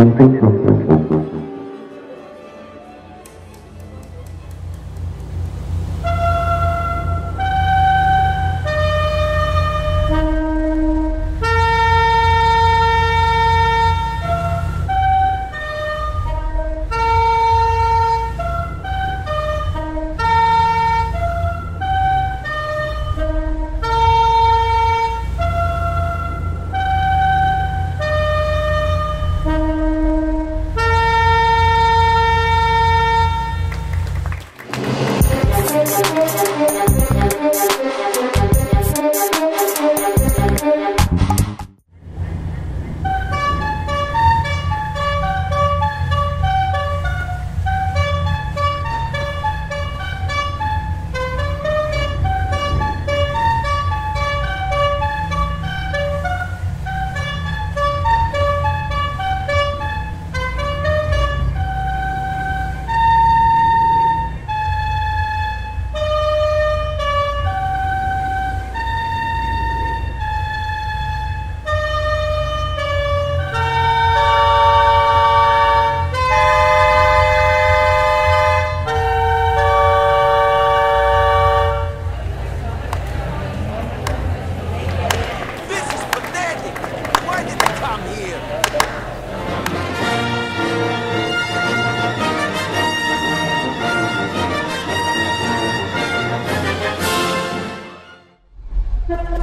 Thank Thank you.